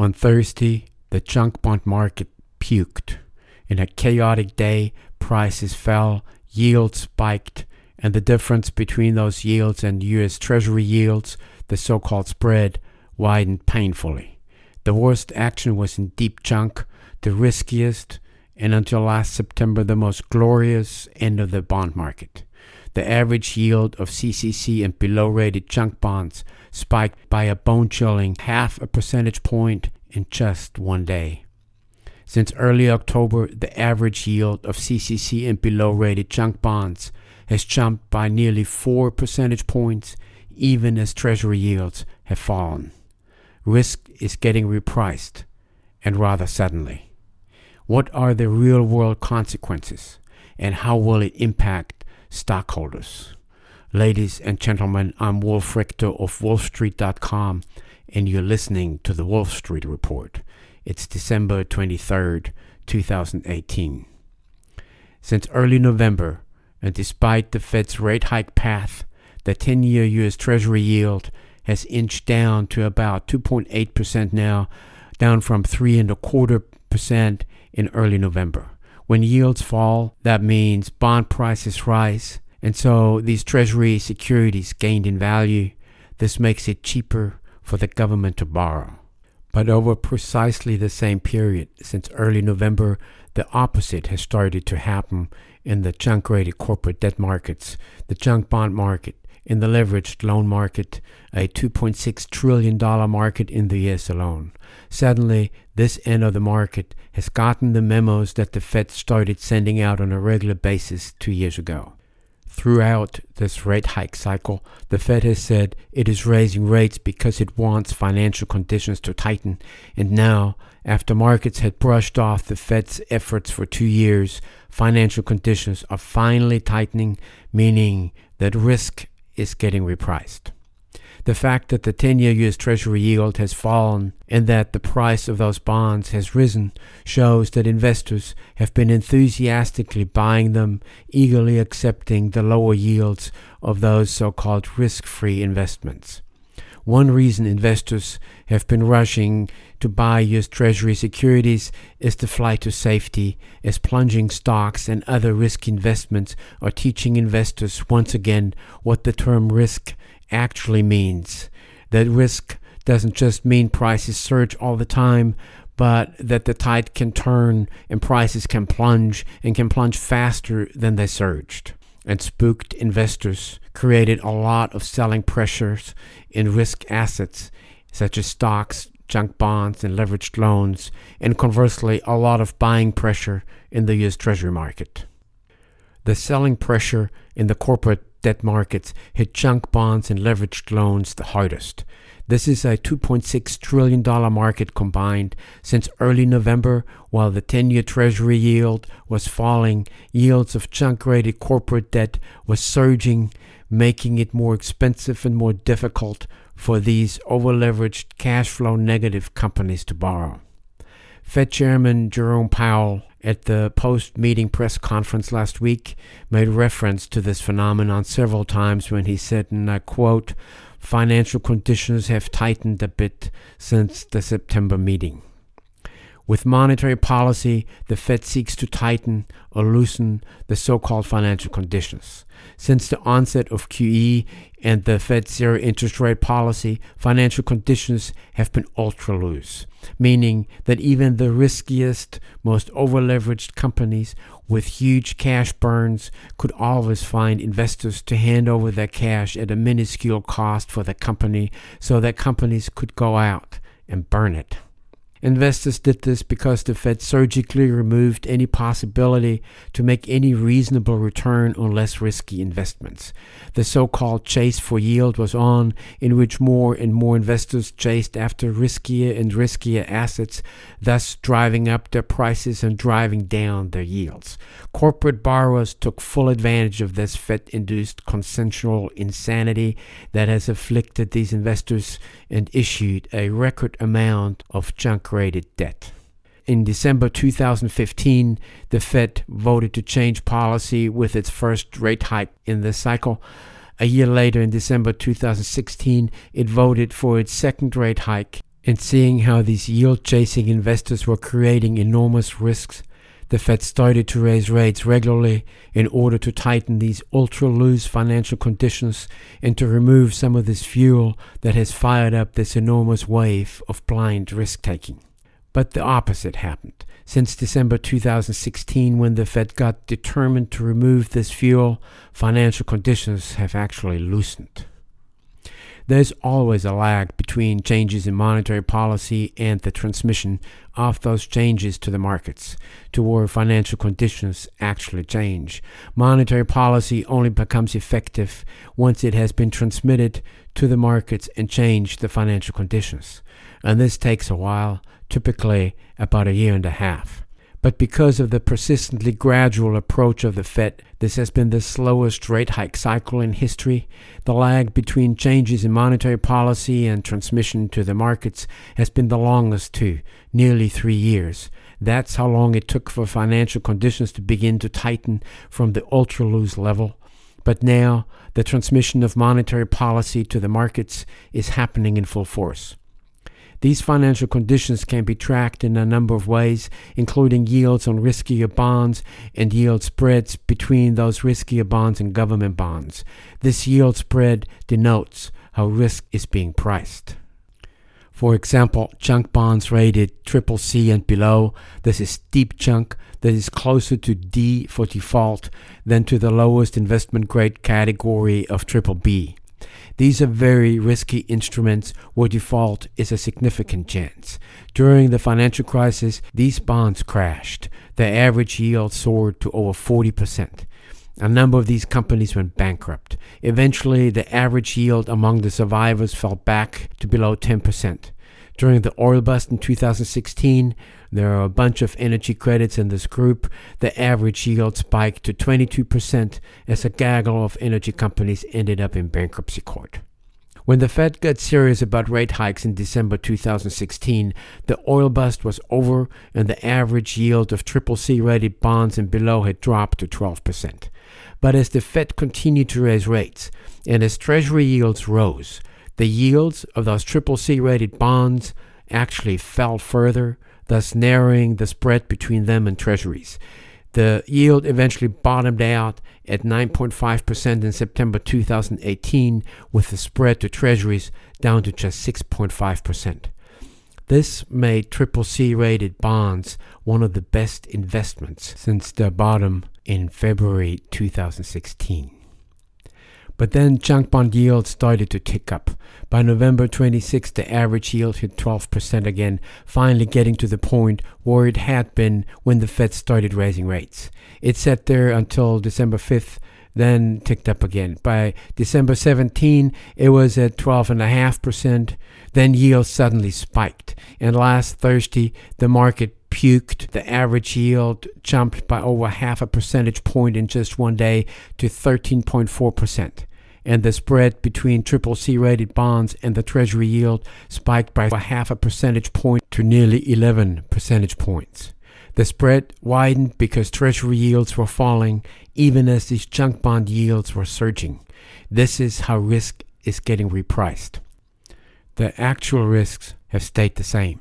On Thursday, the junk bond market puked. In a chaotic day, prices fell, yields spiked, and the difference between those yields and US Treasury yields, the so called spread, widened painfully. The worst action was in deep junk, the riskiest, and until last September, the most glorious end of the bond market. The average yield of CCC and below rated junk bonds spiked by a bone chilling half a percentage point in just one day. Since early October, the average yield of CCC and below rated junk bonds has jumped by nearly 4 percentage points, even as Treasury yields have fallen. Risk is getting repriced, and rather suddenly. What are the real world consequences, and how will it impact stockholders? Ladies and gentlemen, I'm Wolf Richter of WolfStreet.com, and you're listening to the Wolf Street Report. It's December 23rd, 2018. Since early November, and despite the Fed's rate hike path, the 10 year U.S. Treasury yield has inched down to about 2.8% now, down from 3 and a quarter percent in early November. When yields fall, that means bond prices rise, and so these Treasury securities gained in value. This makes it cheaper for the government to borrow. But over precisely the same period, since early November, the opposite has started to happen in the junk rated corporate debt markets, the junk bond market, in the leveraged loan market, a $2.6 trillion market in the US alone. Suddenly, this end of the market has gotten the memos that the Fed started sending out on a regular basis two years ago. Throughout this rate hike cycle, the Fed has said it is raising rates because it wants financial conditions to tighten. And now, after markets had brushed off the Fed's efforts for two years, financial conditions are finally tightening, meaning that risk is getting repriced. The fact that the 10 year US Treasury yield has fallen and that the price of those bonds has risen shows that investors have been enthusiastically buying them, eagerly accepting the lower yields of those so called risk free investments. One reason investors have been rushing to buy US Treasury securities is the flight to safety, as plunging stocks and other risk investments are teaching investors once again what the term risk actually means. That risk doesn't just mean prices surge all the time, but that the tide can turn and prices can plunge and can plunge faster than they surged. And spooked investors created a lot of selling pressures in risk assets such as stocks, junk bonds, and leveraged loans, and conversely, a lot of buying pressure in the US Treasury market. The selling pressure in the corporate debt markets hit junk bonds and leveraged loans the hardest. This is a $2.6 trillion market combined. Since early November, while the 10 year Treasury yield was falling, yields of junk rated corporate debt was surging, making it more expensive and more difficult for these overleveraged cash flow negative companies to borrow. Fed Chairman Jerome Powell at the post meeting press conference last week made reference to this phenomenon several times when he said, and I quote, financial conditions have tightened a bit since the September meeting. With monetary policy, the Fed seeks to tighten or loosen the so called financial conditions. Since the onset of QE and the Fed's zero interest rate policy, financial conditions have been ultra loose, meaning that even the riskiest, most overleveraged companies with huge cash burns could always find investors to hand over their cash at a minuscule cost for the company so that companies could go out and burn it. Investors did this because the Fed surgically removed any possibility to make any reasonable return on less risky investments. The so called chase for yield was on, in which more and more investors chased after riskier and riskier assets, thus driving up their prices and driving down their yields. Corporate borrowers took full advantage of this Fed induced consensual insanity that has afflicted these investors and issued a record amount of junk rated debt. In December 2015, the Fed voted to change policy with its first rate hike in the cycle. A year later, in December 2016, it voted for its second rate hike. And seeing how these yield chasing investors were creating enormous risks, the Fed started to raise rates regularly in order to tighten these ultra loose financial conditions and to remove some of this fuel that has fired up this enormous wave of blind risk taking. But the opposite happened. Since December 2016, when the Fed got determined to remove this fuel, financial conditions have actually loosened. There's always a lag between changes in monetary policy and the transmission of those changes to the markets, to where financial conditions actually change. Monetary policy only becomes effective once it has been transmitted to the markets and changed the financial conditions. And this takes a while, typically about a year and a half. But because of the persistently gradual approach of the Fed, this has been the slowest rate hike cycle in history. The lag between changes in monetary policy and transmission to the markets has been the longest too, nearly three years. That's how long it took for financial conditions to begin to tighten from the ultra loose level. But now, the transmission of monetary policy to the markets is happening in full force. These financial conditions can be tracked in a number of ways, including yields on riskier bonds and yield spreads between those riskier bonds and government bonds. This yield spread denotes how risk is being priced. For example, junk bonds rated triple C and below, this is deep junk that is closer to D for default than to the lowest investment grade category of triple B. These are very risky instruments where default is a significant chance. During the financial crisis, these bonds crashed. The average yield soared to over 40%. A number of these companies went bankrupt. Eventually, the average yield among the survivors fell back to below 10%. During the oil bust in 2016, there are a bunch of energy credits in this group. The average yield spiked to 22% as a gaggle of energy companies ended up in bankruptcy court. When the Fed got serious about rate hikes in December 2016, the oil bust was over and the average yield of triple C rated bonds and below had dropped to 12%. But as the Fed continued to raise rates and as Treasury yields rose, the yields of those triple C rated bonds actually fell further, thus narrowing the spread between them and treasuries. The yield eventually bottomed out at 9.5% in September 2018, with the spread to treasuries down to just 6.5%. This made triple C rated bonds one of the best investments since their bottom in February 2016. But then junk bond yields started to tick up. By November 26, the average yield hit 12% again, finally getting to the point where it had been when the Fed started raising rates. It sat there until December 5th, then ticked up again. By December 17, it was at 12.5%. Then yields suddenly spiked. And last Thursday, the market puked. The average yield jumped by over half a percentage point in just one day to 13.4% and the spread between triple C rated bonds and the Treasury yield spiked by a half a percentage point to nearly 11 percentage points. The spread widened because Treasury yields were falling even as these junk bond yields were surging. This is how risk is getting repriced. The actual risks have stayed the same,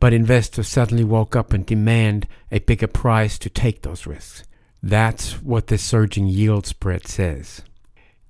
but investors suddenly woke up and demand a bigger price to take those risks. That's what the surging yield spread says.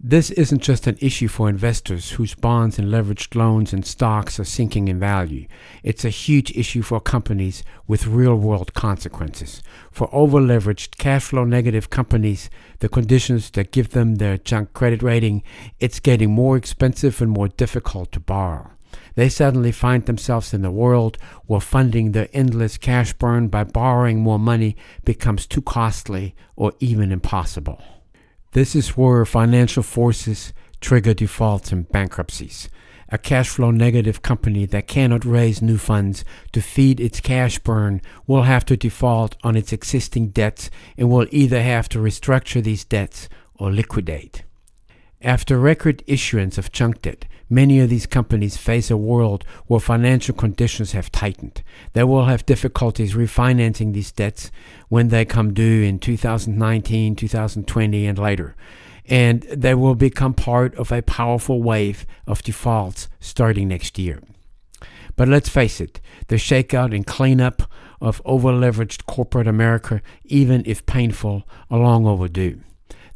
This isn't just an issue for investors whose bonds and leveraged loans and stocks are sinking in value. It's a huge issue for companies with real world consequences. For over leveraged, cash flow negative companies, the conditions that give them their junk credit rating, it's getting more expensive and more difficult to borrow. They suddenly find themselves in a world where funding their endless cash burn by borrowing more money becomes too costly or even impossible. This is where financial forces trigger defaults and bankruptcies. A cash flow negative company that cannot raise new funds to feed its cash burn will have to default on its existing debts and will either have to restructure these debts or liquidate. After record issuance of junk debt, many of these companies face a world where financial conditions have tightened. They will have difficulties refinancing these debts when they come due in 2019, 2020, and later. And they will become part of a powerful wave of defaults starting next year. But let's face it, the shakeout and cleanup of over-leveraged corporate America, even if painful, are long overdue.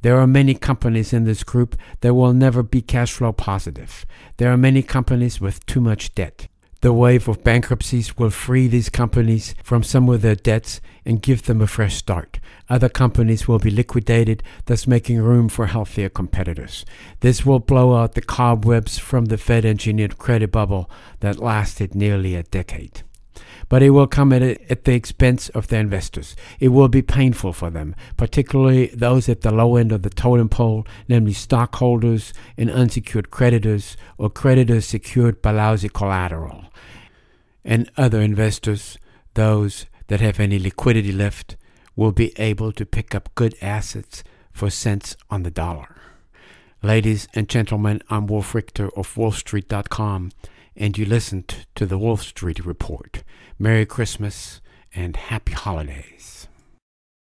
There are many companies in this group that will never be cash flow positive. There are many companies with too much debt. The wave of bankruptcies will free these companies from some of their debts and give them a fresh start. Other companies will be liquidated, thus making room for healthier competitors. This will blow out the cobwebs from the Fed engineered credit bubble that lasted nearly a decade but it will come at, a, at the expense of the investors. It will be painful for them, particularly those at the low end of the totem pole, namely stockholders and unsecured creditors or creditors secured by lousy collateral. And other investors, those that have any liquidity left, will be able to pick up good assets for cents on the dollar. Ladies and gentlemen, I'm Wolf Richter of WolfStreet.com and you listened to the Wolf Street Report. Merry Christmas and Happy Holidays.